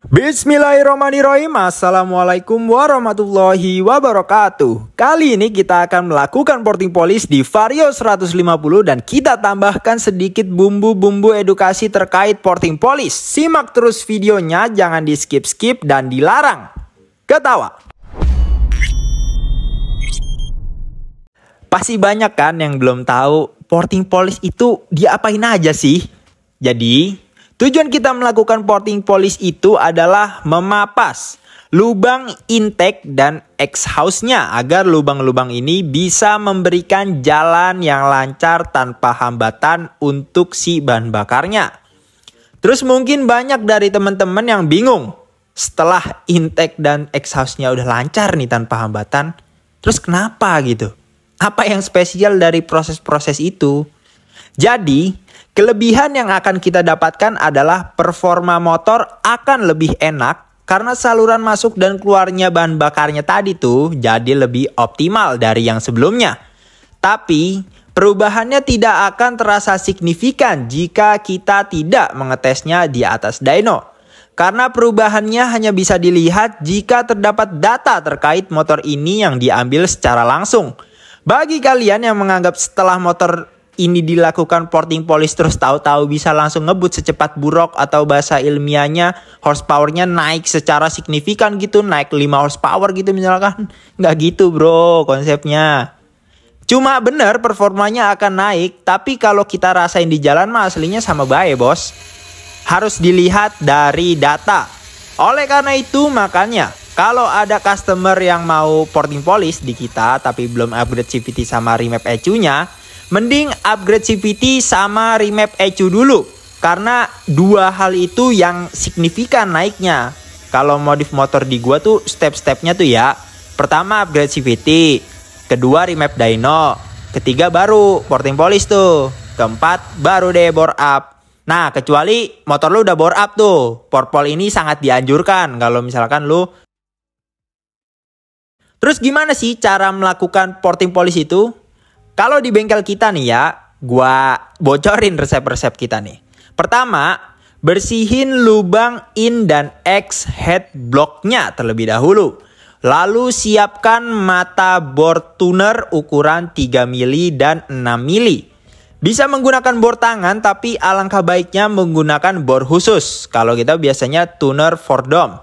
Bismillahirrahmanirrahim. Assalamualaikum warahmatullahi wabarakatuh. Kali ini kita akan melakukan porting polis di Vario 150 Dan kita tambahkan sedikit bumbu-bumbu edukasi terkait porting polis Simak terus videonya jangan di skip-skip dan dilarang. Ketawa. Pasti banyak kan yang belum tahu porting polis itu diapain aja sih? Jadi Tujuan kita melakukan porting polish itu adalah memapas lubang intake dan exhaustnya agar lubang-lubang ini bisa memberikan jalan yang lancar tanpa hambatan untuk si bahan bakarnya. Terus mungkin banyak dari teman-teman yang bingung setelah intake dan exhaustnya udah lancar nih tanpa hambatan, terus kenapa gitu? Apa yang spesial dari proses-proses itu? Jadi, Kelebihan yang akan kita dapatkan adalah performa motor akan lebih enak karena saluran masuk dan keluarnya bahan bakarnya tadi tuh jadi lebih optimal dari yang sebelumnya. Tapi perubahannya tidak akan terasa signifikan jika kita tidak mengetesnya di atas dyno. Karena perubahannya hanya bisa dilihat jika terdapat data terkait motor ini yang diambil secara langsung. Bagi kalian yang menganggap setelah motor ini dilakukan porting polish terus tahu-tahu bisa langsung ngebut secepat buruk atau bahasa ilmiahnya horsepowernya naik secara signifikan gitu naik 5 horsepower gitu misalkan. Nggak gitu bro konsepnya. Cuma bener performanya akan naik tapi kalau kita rasain di jalan mah aslinya sama baik bos. Harus dilihat dari data. Oleh karena itu makanya kalau ada customer yang mau porting polish di kita tapi belum upgrade CVT sama remap ECU-nya, Mending upgrade CVT sama remap ECU dulu. Karena dua hal itu yang signifikan naiknya. Kalau modif motor di gua tuh step-stepnya tuh ya. Pertama upgrade CVT. Kedua remap dyno. Ketiga baru porting polish tuh. Keempat baru deh bore up. Nah, kecuali motor lu udah bore up tuh. Porpol ini sangat dianjurkan kalau misalkan lu Terus gimana sih cara melakukan porting polish itu? Kalau di bengkel kita nih ya, gua bocorin resep-resep kita nih. Pertama, bersihin lubang in dan X head blocknya terlebih dahulu. Lalu siapkan mata bor tuner ukuran 3 mili dan 6 mili. Bisa menggunakan bor tangan tapi alangkah baiknya menggunakan bor khusus. Kalau kita biasanya tuner for dome.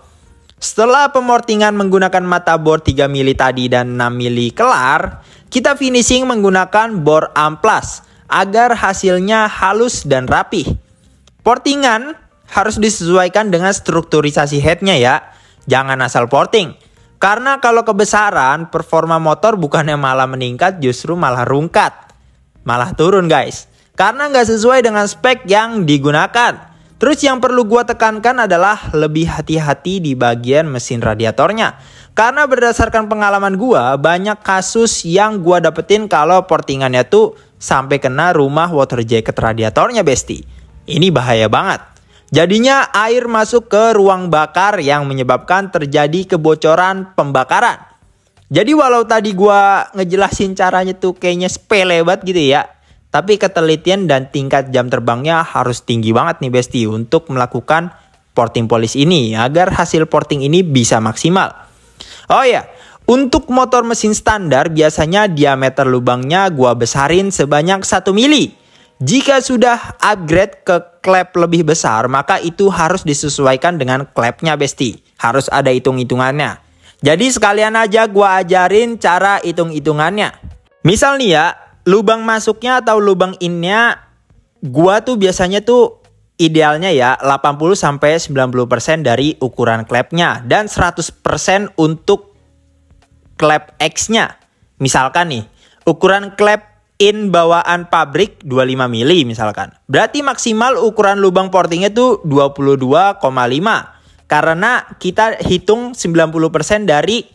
Setelah pemortingan menggunakan mata bor 3 mili tadi dan 6 mili kelar, kita finishing menggunakan bor amplas agar hasilnya halus dan rapi. Portingan harus disesuaikan dengan strukturisasi headnya ya. Jangan asal porting. Karena kalau kebesaran, performa motor bukannya malah meningkat, justru malah rungkat. Malah turun guys. Karena nggak sesuai dengan spek yang digunakan. Terus yang perlu gua tekankan adalah lebih hati-hati di bagian mesin radiatornya. Karena berdasarkan pengalaman gua, banyak kasus yang gua dapetin kalau portingannya tuh sampai kena rumah water jacket radiatornya besti. Ini bahaya banget. Jadinya air masuk ke ruang bakar yang menyebabkan terjadi kebocoran pembakaran. Jadi walau tadi gua ngejelasin caranya tuh kayaknya sepele banget gitu ya. Tapi ketelitian dan tingkat jam terbangnya harus tinggi banget nih Besti untuk melakukan porting polish ini agar hasil porting ini bisa maksimal. Oh ya, untuk motor mesin standar biasanya diameter lubangnya gua besarin sebanyak 1 mili. Jika sudah upgrade ke klep lebih besar, maka itu harus disesuaikan dengan klepnya besti. Harus ada hitung-hitungannya. Jadi sekalian aja gua ajarin cara hitung-hitungannya. Misal nih ya, lubang masuknya atau lubang innya gua tuh biasanya tuh idealnya ya 80 sampai 90% dari ukuran klepnya dan 100% untuk klep X-nya. Misalkan nih, ukuran klep in bawaan pabrik 25 mili misalkan. Berarti maksimal ukuran lubang portingnya tuh 22,5 karena kita hitung 90% dari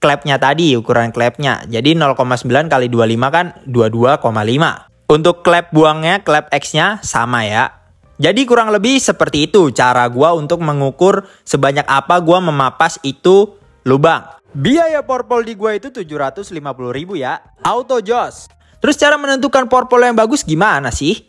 klepnya tadi ukuran klepnya. Jadi 0,9 kali 25 kan 22,5. Untuk klep buangnya, klep X-nya sama ya. Jadi kurang lebih seperti itu cara gua untuk mengukur sebanyak apa gua memapas itu lubang. Biaya porpol di gua itu 750 ribu ya. Auto Jos. Terus cara menentukan porpol yang bagus gimana sih?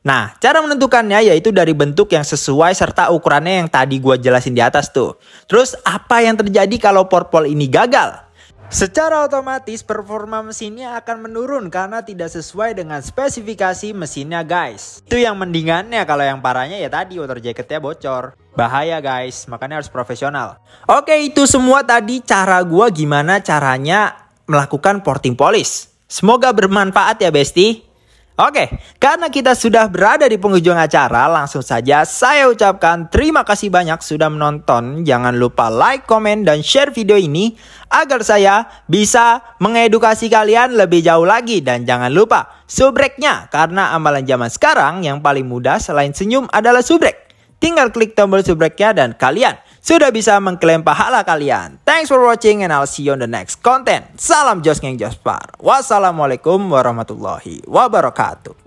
Nah, cara menentukannya yaitu dari bentuk yang sesuai serta ukurannya yang tadi gue jelasin di atas tuh. Terus apa yang terjadi kalau porpol ini gagal? Secara otomatis performa mesinnya akan menurun karena tidak sesuai dengan spesifikasi mesinnya guys. Itu yang mendingannya kalau yang parahnya ya tadi water jacketnya bocor. Bahaya guys, makanya harus profesional. Oke itu semua tadi cara gue gimana caranya melakukan porting polish. Semoga bermanfaat ya Besti. Oke, karena kita sudah berada di penghujung acara, langsung saja saya ucapkan terima kasih banyak sudah menonton. Jangan lupa like, komen, dan share video ini agar saya bisa mengedukasi kalian lebih jauh lagi. Dan jangan lupa subreknya, karena amalan zaman sekarang yang paling mudah selain senyum adalah subrek. Tinggal klik tombol subreknya dan kalian sudah bisa mengklaim pahala kalian. Thanks for watching and I'll see you on the next content. Salam Jos Ngeng Jospar. Wassalamualaikum warahmatullahi wabarakatuh.